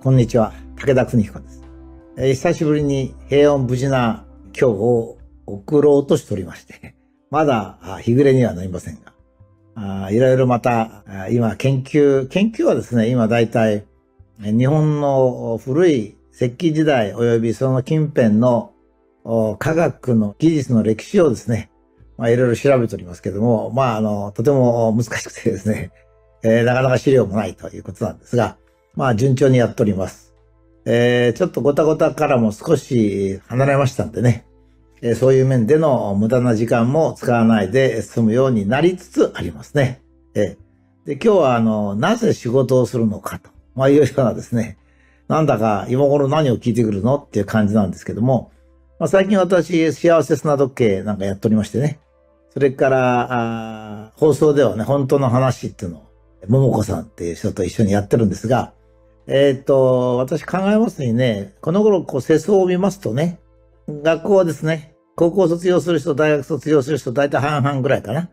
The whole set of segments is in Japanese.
こんにちは、武田邦彦です、えー、久しぶりに平穏無事な今日を送ろうとしておりまして、まだ日暮れにはなりませんが、あいろいろまた、今研究、研究はですね、今大体日本の古い石器時代及びその近辺の科学の技術の歴史をですね、まあいろいろ調べておりますけども、まああの、とても難しくてですね、えー、なかなか資料もないということなんですが、まあ順調にやっております。えー、ちょっとごたごたからも少し離れましたんでね、えー、そういう面での無駄な時間も使わないで済むようになりつつありますね。えー、で今日はあの、なぜ仕事をするのかと、まあいうようなですね、なんだか今頃何を聞いてくるのっていう感じなんですけども、まあ、最近私、幸せ砂時計なんかやっておりましてね、それから、あ放送ではね、本当の話っていうのを、ももこさんっていう人と一緒にやってるんですが、えっ、と、私考えますにね、この頃、こう、世相を見ますとね、学校はですね、高校卒業する人、大学卒業する人、大体半々ぐらいかな。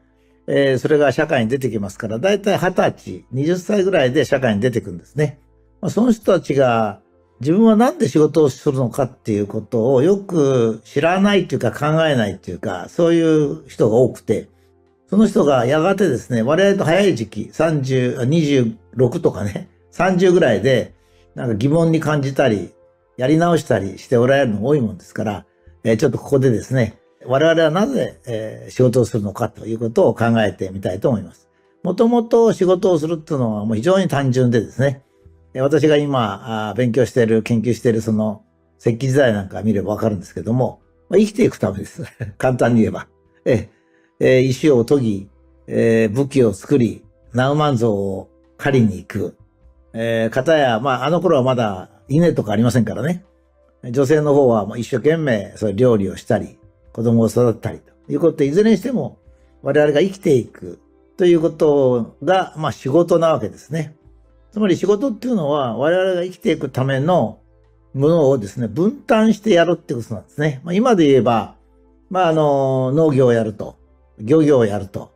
えー、それが社会に出てきますから、大体20歳、20歳ぐらいで社会に出てくんですね。まあ、その人たちが、自分は何で仕事をするのかっていうことをよく知らないというか考えないというか、そういう人が多くて、その人がやがてですね、我々と早い時期、30、26とかね、30ぐらいで、なんか疑問に感じたり、やり直したりしておられるの多いもんですから、え、ちょっとここでですね、我々はなぜ、え、仕事をするのかということを考えてみたいと思います。もともと仕事をするっていうのはもう非常に単純でですね、私が今勉強している、研究しているその石器時代なんか見ればわかるんですけども、ま、生きていくためです。簡単に言えば。え石を研ぎ、え、武器を作り、ナウマンゾウを狩りに行く。えー、方や、まあ、あの頃はまだ稲とかありませんからね。女性の方は一生懸命そ料理をしたり、子供を育てたりということで、いずれにしても我々が生きていくということが、まあ仕事なわけですね。つまり仕事っていうのは我々が生きていくためのものをですね、分担してやるってことなんですね。まあ、今で言えば、まああの、農業をやると、漁業をやると、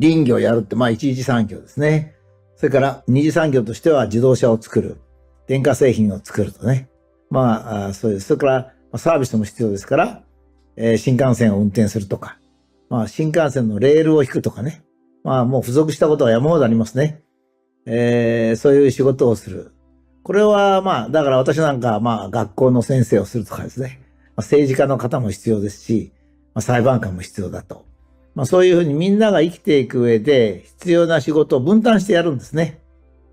林業をやるって、まあ一次産業ですね。それから二次産業としては自動車を作る。電化製品を作るとね。まあ、そうです。それから、サービスも必要ですから、えー、新幹線を運転するとか、まあ、新幹線のレールを引くとかね。まあ、もう付属したことは山ほどありますね。えー、そういう仕事をする。これは、まあ、だから私なんか、まあ、学校の先生をするとかですね。まあ、政治家の方も必要ですし、まあ、裁判官も必要だと。まあそういうふうにみんなが生きていく上で必要な仕事を分担してやるんですね。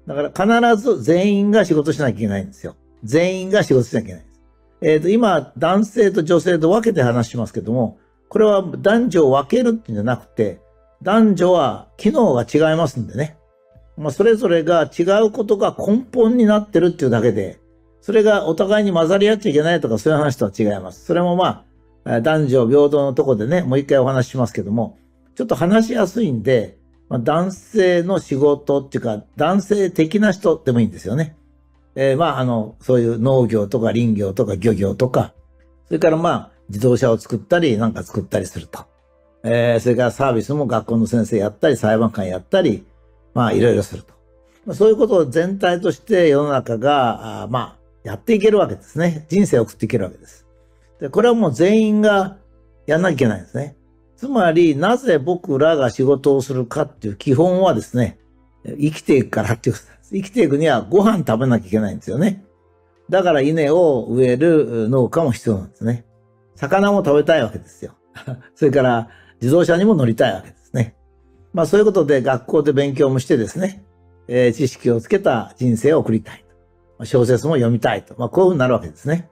だから必ず全員が仕事しなきゃいけないんですよ。全員が仕事しなきゃいけないです。えっ、ー、と、今、男性と女性と分けて話しますけども、これは男女を分けるっていうんじゃなくて、男女は機能が違いますんでね。まあ、それぞれが違うことが根本になってるっていうだけで、それがお互いに混ざり合っちゃいけないとかそういう話とは違います。それもまあ、男女平等のとこでね、もう一回お話ししますけども、ちょっと話しやすいんで、まあ、男性の仕事っていうか、男性的な人でもいいんですよね。えー、まあ、あの、そういう農業とか林業とか漁業とか、それからまあ、自動車を作ったり、なんか作ったりすると。えー、それからサービスも学校の先生やったり、裁判官やったり、まあ、いろいろすると。ま、そういうことを全体として世の中が、あまあ、やっていけるわけですね。人生を送っていけるわけです。で、これはもう全員がやんなきゃいけないんですね。つまり、なぜ僕らが仕事をするかっていう基本はですね、生きていくからっていうことです。生きていくにはご飯食べなきゃいけないんですよね。だから稲を植える農家も必要なんですね。魚も食べたいわけですよ。それから自動車にも乗りたいわけですね。まあそういうことで学校で勉強もしてですね、えー、知識をつけた人生を送りたい。小説も読みたいと。まあこういうふうになるわけですね。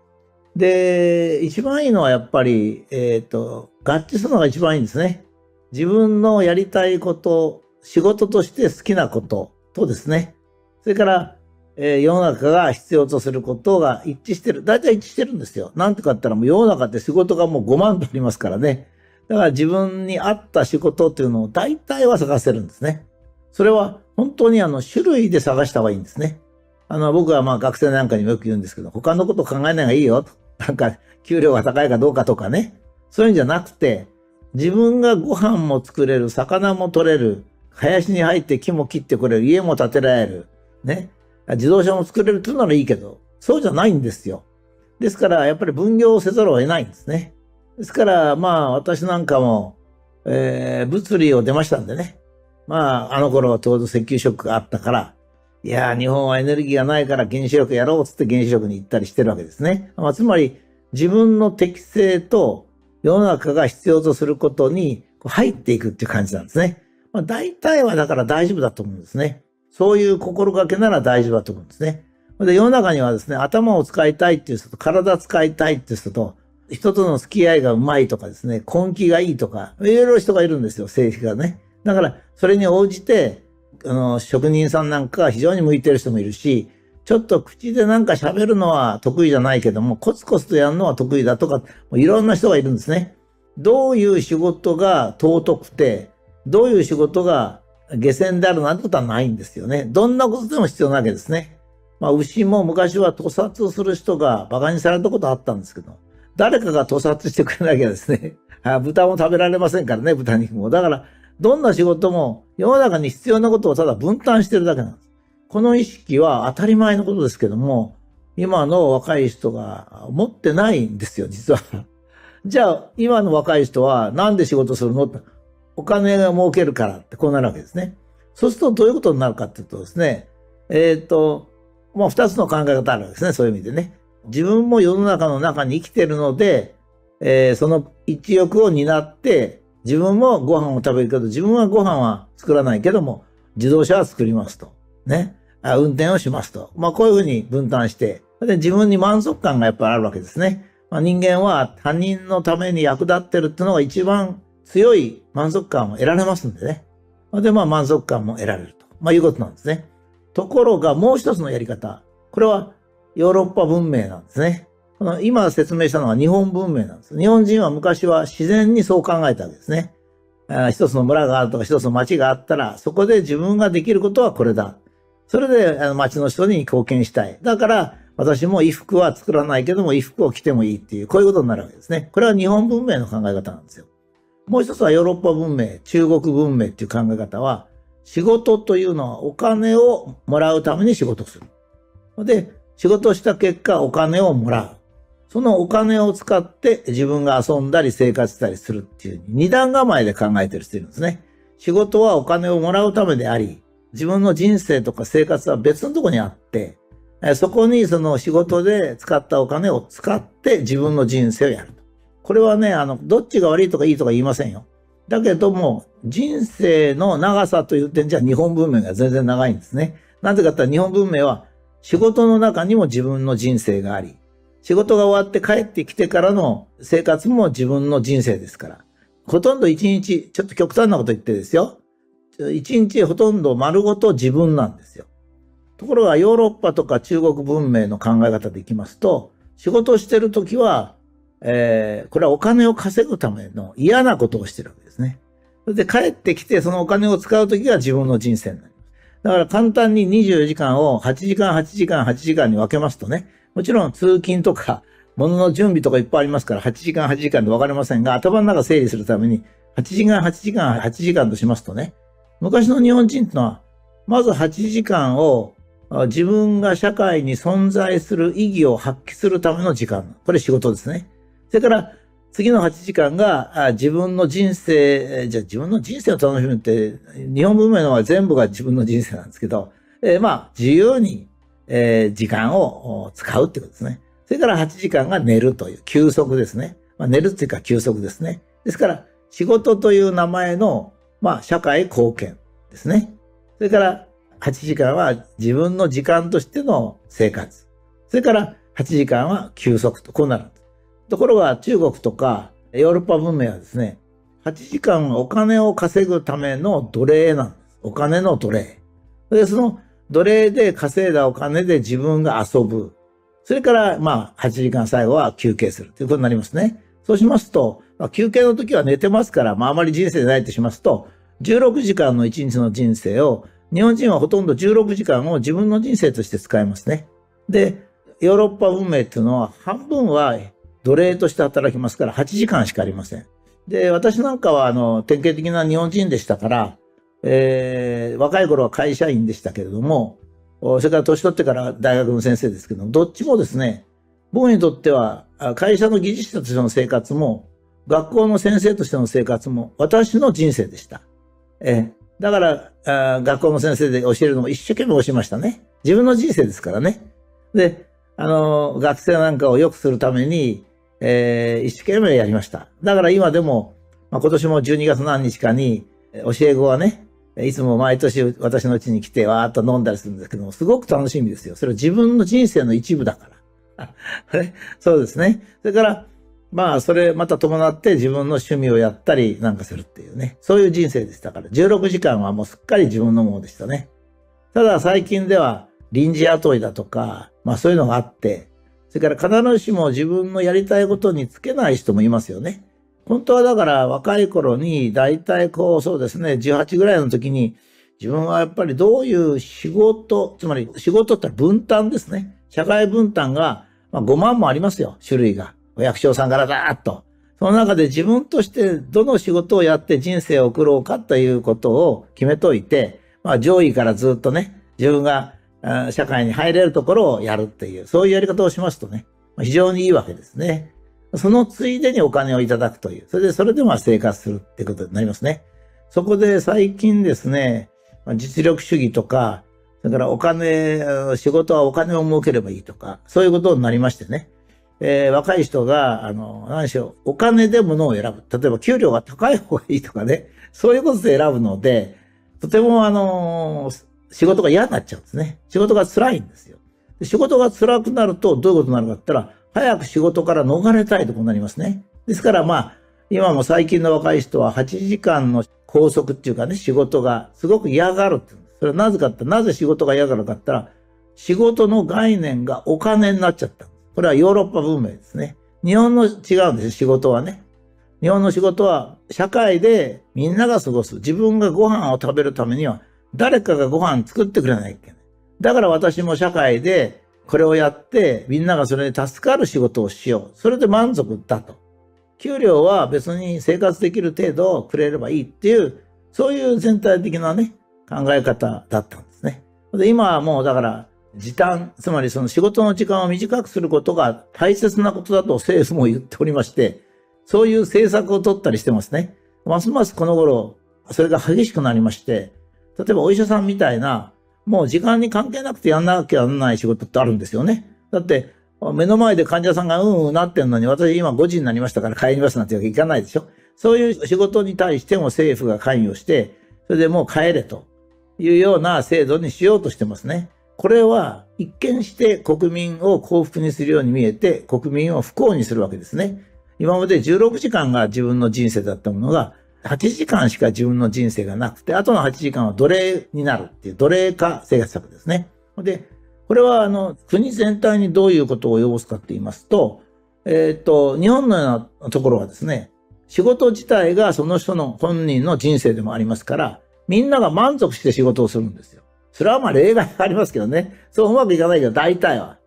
で、一番いいのはやっぱり、えっ、ー、と、合致するのが一番いいんですね。自分のやりたいこと、仕事として好きなこととですね、それから、えー、世の中が必要とすることが一致してる。大体一致してるんですよ。なんてかったらもう世の中って仕事がもう5万とありますからね。だから自分に合った仕事っていうのを大体は探せるんですね。それは本当にあの種類で探した方がいいんですね。あの僕はまあ学生なんかにもよく言うんですけど、他のこと考えない方がいいよと。なんか、給料が高いかどうかとかね。そういうんじゃなくて、自分がご飯も作れる、魚も取れる、林に入って木も切ってくれる、家も建てられる、ね。自動車も作れるっていうならいいけど、そうじゃないんですよ。ですから、やっぱり分業をせざるを得ないんですね。ですから、まあ、私なんかも、えー、物理を出ましたんでね。まあ、あの頃はちょうど石油ショックがあったから、いや、日本はエネルギーがないから原子力やろうっつって原子力に行ったりしてるわけですね。まあ、つまり、自分の適性と世の中が必要とすることに入っていくっていう感じなんですね。まあ、大体はだから大丈夫だと思うんですね。そういう心がけなら大丈夫だと思うんですね。で、世の中にはですね、頭を使いたいっていう人と体使いたいっていう人と、人との付き合いがうまいとかですね、根気がいいとか、いろいろ人がいるんですよ、性癖がね。だから、それに応じて、あの、職人さんなんかが非常に向いてる人もいるし、ちょっと口でなんか喋るのは得意じゃないけども、コツコツとやるのは得意だとか、もういろんな人がいるんですね。どういう仕事が尊くて、どういう仕事が下船であるなんてことはないんですよね。どんなことでも必要なわけですね。まあ、牛も昔は屠殺する人が馬鹿にされたことあったんですけど、誰かが屠殺してくれなきゃですね、豚も食べられませんからね、豚肉も。だから、どんな仕事も世の中に必要なことをただ分担してるだけなんです。この意識は当たり前のことですけども、今の若い人が持ってないんですよ、実は。じゃあ、今の若い人はなんで仕事するの？お金が儲けるからってこうなるわけですね。そうするとどういうことになるかっていうとですね、えっ、ー、と、もう二つの考え方あるわけですね、そういう意味でね。自分も世の中の中に生きてるので、えー、その一欲を担って、自分もご飯を食べるけど、自分はご飯は作らないけども、自動車は作りますと。ね。あ運転をしますと。まあこういうふうに分担して、で自分に満足感がやっぱりあるわけですね。まあ、人間は他人のために役立ってるっていうのが一番強い満足感を得られますんでね。で、まあ満足感も得られると。まあいうことなんですね。ところがもう一つのやり方。これはヨーロッパ文明なんですね。この今説明したのは日本文明なんです。日本人は昔は自然にそう考えたわけですね。一つの村があるとか一つの町があったら、そこで自分ができることはこれだ。それであの町の人に貢献したい。だから、私も衣服は作らないけども、衣服を着てもいいっていう、こういうことになるわけですね。これは日本文明の考え方なんですよ。もう一つはヨーロッパ文明、中国文明っていう考え方は、仕事というのはお金をもらうために仕事する。で、仕事した結果お金をもらう。そのお金を使って自分が遊んだり生活したりするっていう二段構えで考えてる人いるんですね。仕事はお金をもらうためであり、自分の人生とか生活は別のとこにあって、そこにその仕事で使ったお金を使って自分の人生をやると。これはね、あの、どっちが悪いとかいいとか言いませんよ。だけども、人生の長さという点じゃ日本文明が全然長いんですね。なぜかって言ったら日本文明は仕事の中にも自分の人生があり、仕事が終わって帰ってきてからの生活も自分の人生ですから。ほとんど一日、ちょっと極端なこと言ってですよ。一日ほとんど丸ごと自分なんですよ。ところがヨーロッパとか中国文明の考え方でいきますと、仕事をしてるときは、えー、これはお金を稼ぐための嫌なことをしてるわけですね。それで帰ってきてそのお金を使うときが自分の人生になります。だから簡単に24時間を8時間、8時間、8時間に分けますとね、もちろん通勤とか、物の準備とかいっぱいありますから、8時間、8時間で分かりませんが、頭の中整理するために、8時間、8時間、8時間としますとね、昔の日本人ってのは、まず8時間を自分が社会に存在する意義を発揮するための時間。これ仕事ですね。それから、次の8時間が自分の人生、じゃあ自分の人生を楽しむって、日本文明のは全部が自分の人生なんですけど、えー、まあ、自由にえー、時間を使うってことですね。それから8時間が寝るという休息ですね。まあ、寝るっていうか休息ですね。ですから、仕事という名前の、まあ、社会貢献ですね。それから、8時間は自分の時間としての生活。それから、8時間は休息と、こうなる。ところが、中国とかヨーロッパ文明はですね、8時間お金を稼ぐための奴隷なんです。お金の奴隷。で、その奴隷で稼いだお金で自分が遊ぶ。それから、まあ、8時間最後は休憩するということになりますね。そうしますと、まあ、休憩の時は寝てますから、まあ、あまり人生でないとしますと、16時間の1日の人生を、日本人はほとんど16時間を自分の人生として使いますね。で、ヨーロッパ文明っていうのは、半分は奴隷として働きますから、8時間しかありません。で、私なんかは、あの、典型的な日本人でしたから、えー、若い頃は会社員でしたけれども、それから年取ってから大学の先生ですけども、どっちもですね、僕にとっては会社の技術者としての生活も、学校の先生としての生活も私の人生でした。えだから、学校の先生で教えるのも一生懸命教えましたね。自分の人生ですからね。で、あの、学生なんかを良くするために、えー、一生懸命やりました。だから今でも、まあ、今年も12月何日かに、教え子はね、いつも毎年私の家に来てわーっと飲んだりするんですけども、すごく楽しみですよ。それは自分の人生の一部だから。そうですね。それから、まあ、それまた伴って自分の趣味をやったりなんかするっていうね。そういう人生でしたから、16時間はもうすっかり自分のものでしたね。ただ最近では臨時雇いだとか、まあそういうのがあって、それから必ずしも自分のやりたいことにつけない人もいますよね。本当はだから若い頃に大体こうそうですね、18ぐらいの時に自分はやっぱりどういう仕事、つまり仕事って分担ですね。社会分担が、ま、5万もありますよ、種類が。お役所さんからだーっと。その中で自分としてどの仕事をやって人生を送ろうかということを決めといて、まあ上位からずっとね、自分が社会に入れるところをやるっていう、そういうやり方をしますとね、非常にいいわけですね。そのついでにお金をいただくという。それで、それでまあ生活するってことになりますね。そこで最近ですね、実力主義とか、それからお金、仕事はお金を儲ければいいとか、そういうことになりましてね。えー、若い人が、あの、何でしょう、お金で物を選ぶ。例えば給料が高い方がいいとかね。そういうことで選ぶので、とてもあの、仕事が嫌になっちゃうんですね。仕事が辛いんですよ。仕事が辛くなるとどういうことになるかって言ったら、早く仕事から逃れたいとこになりますね。ですからまあ、今も最近の若い人は8時間の拘束っていうかね、仕事がすごく嫌がるってそれはなぜかって、なぜ仕事が嫌がるかって言ったら、仕事の概念がお金になっちゃった。これはヨーロッパ文明ですね。日本の違うんですよ仕事はね。日本の仕事は社会でみんなが過ごす。自分がご飯を食べるためには誰かがご飯作ってくれないといけない。だから私も社会でこれをやって、みんながそれで助かる仕事をしよう。それで満足だと。給料は別に生活できる程度くれればいいっていう、そういう全体的なね、考え方だったんですね。で今はもうだから、時短、つまりその仕事の時間を短くすることが大切なことだと政府も言っておりまして、そういう政策を取ったりしてますね。ますますこの頃、それが激しくなりまして、例えばお医者さんみたいなもう時間に関係なくてやんなきゃならない仕事ってあるんですよね。だって、目の前で患者さんがうんうんなってんのに、私今5時になりましたから帰りますなんてわけいかないでしょ。そういう仕事に対しても政府が関与して、それでもう帰れというような制度にしようとしてますね。これは一見して国民を幸福にするように見えて、国民を不幸にするわけですね。今まで16時間が自分の人生だったものが、8時間しか自分の人生がなくて、あとの8時間は奴隷になるっていう奴隷化生活策ですね。で、これはあの、国全体にどういうことを及ぼすかって言いますと、えっ、ー、と、日本のようなところはですね、仕事自体がその人の本人の人生でもありますから、みんなが満足して仕事をするんですよ。それはまあ例外がありますけどね。そううまくいかないけど、大体は。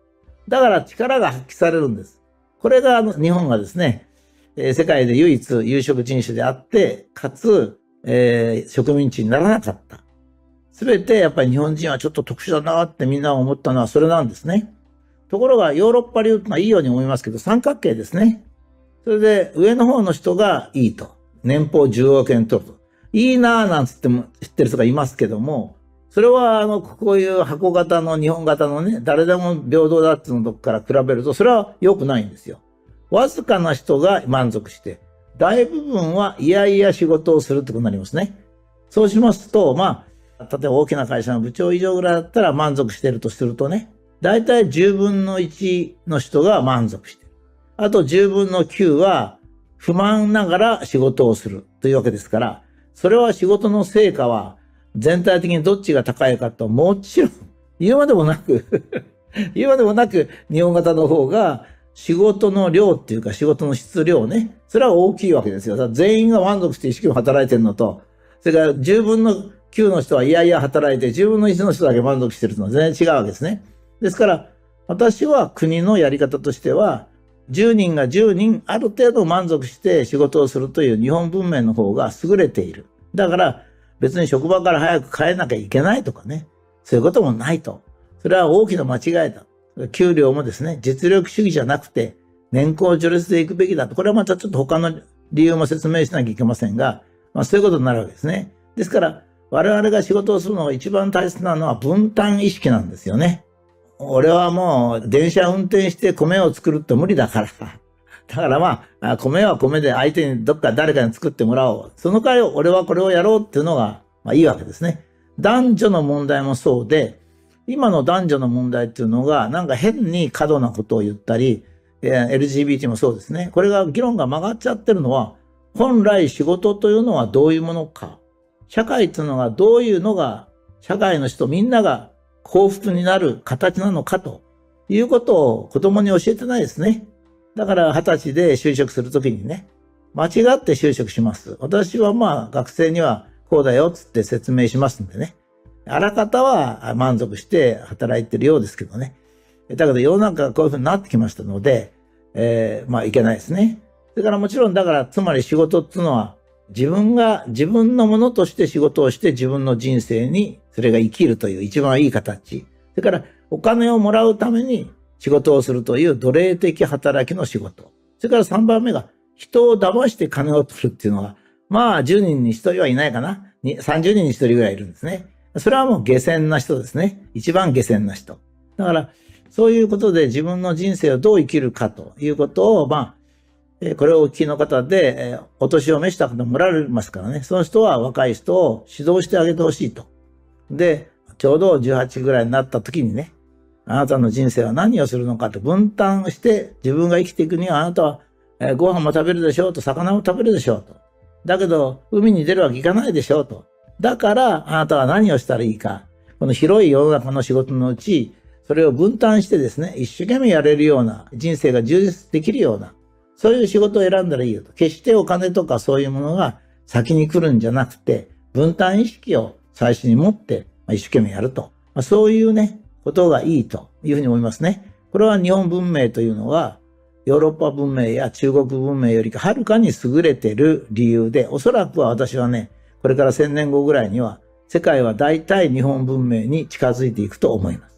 だから力が発揮されるんです。これがあの日本がですね、えー、世界で唯一有色人種であって、かつ、えー、植民地にならなかった。すべてやっぱり日本人はちょっと特殊だなってみんな思ったのはそれなんですね。ところがヨーロッパ流ってのはいいように思いますけど、三角形ですね。それで上の方の人がいいと。年俸10億円取ると。いいなぁなんつっても知ってる人がいますけども、それはあの、こういう箱型の日本型のね、誰でも平等だっていうのとから比べると、それは良くないんですよ。わずかな人が満足して、大部分はいやいや仕事をするってことになりますね。そうしますと、まあ、例えば大きな会社の部長以上ぐらいだったら満足してるとするとね、大体10分の1の人が満足してる。あと10分の9は不満ながら仕事をするというわけですから、それは仕事の成果は全体的にどっちが高いかと、もちろん言うまでもなく 言うまでもなく日本型の方が仕事の量っていうか仕事の質量ね。それは大きいわけですよ。全員が満足して一生懸命働いてるのと、それから10分の9の人はいやいや働いて、10分の1の人だけ満足してるのは全然違うわけですね。ですから、私は国のやり方としては、10人が10人ある程度満足して仕事をするという日本文明の方が優れている。だから別に職場から早く帰らなきゃいけないとかね。そういうこともないと。それは大きな間違いだ。給料もですね、実力主義じゃなくて、年功序列で行くべきだと。これはまたちょっと他の理由も説明しなきゃいけませんが、まあそういうことになるわけですね。ですから、我々が仕事をするのが一番大切なのは分担意識なんですよね。俺はもう電車運転して米を作るって無理だから。だからまあ、米は米で相手にどっか誰かに作ってもらおう。その代わり俺はこれをやろうっていうのが、まあいいわけですね。男女の問題もそうで、今の男女の問題っていうのが、なんか変に過度なことを言ったりえ、LGBT もそうですね。これが議論が曲がっちゃってるのは、本来仕事というのはどういうものか。社会っていうのがどういうのが、社会の人みんなが幸福になる形なのかということを子供に教えてないですね。だから二十歳で就職するときにね、間違って就職します。私はまあ学生にはこうだよっつって説明しますんでね。あらかたは満足して働いてるようですけどね。だけど世の中がこういうふうになってきましたので、えー、まあいけないですね。それからもちろんだからつまり仕事っていうのは自分が自分のものとして仕事をして自分の人生にそれが生きるという一番いい形。それからお金をもらうために仕事をするという奴隷的働きの仕事。それから3番目が人を騙して金を取るっていうのは、まあ10人に1人はいないかな。30人に1人ぐらいいるんですね。それはもう下船な人ですね。一番下船な人。だから、そういうことで自分の人生をどう生きるかということを、まあ、これをお聞きの方で、お年を召した方もおられますからね。その人は若い人を指導してあげてほしいと。で、ちょうど18ぐらいになった時にね、あなたの人生は何をするのかと分担して自分が生きていくにはあなたはご飯も食べるでしょうと、魚も食べるでしょうと。だけど、海に出るわけいかないでしょうと。だから、あなたは何をしたらいいか。この広い世の中の仕事のうち、それを分担してですね、一生懸命やれるような、人生が充実できるような、そういう仕事を選んだらいいよと。決してお金とかそういうものが先に来るんじゃなくて、分担意識を最初に持って、まあ一生懸命やると。まあそういうね、ことがいいというふうに思いますね。これは日本文明というのは、ヨーロッパ文明や中国文明よりかはるかに優れてる理由で、おそらくは私はね、これから1000年後ぐらいには、世界は大体日本文明に近づいていくと思います。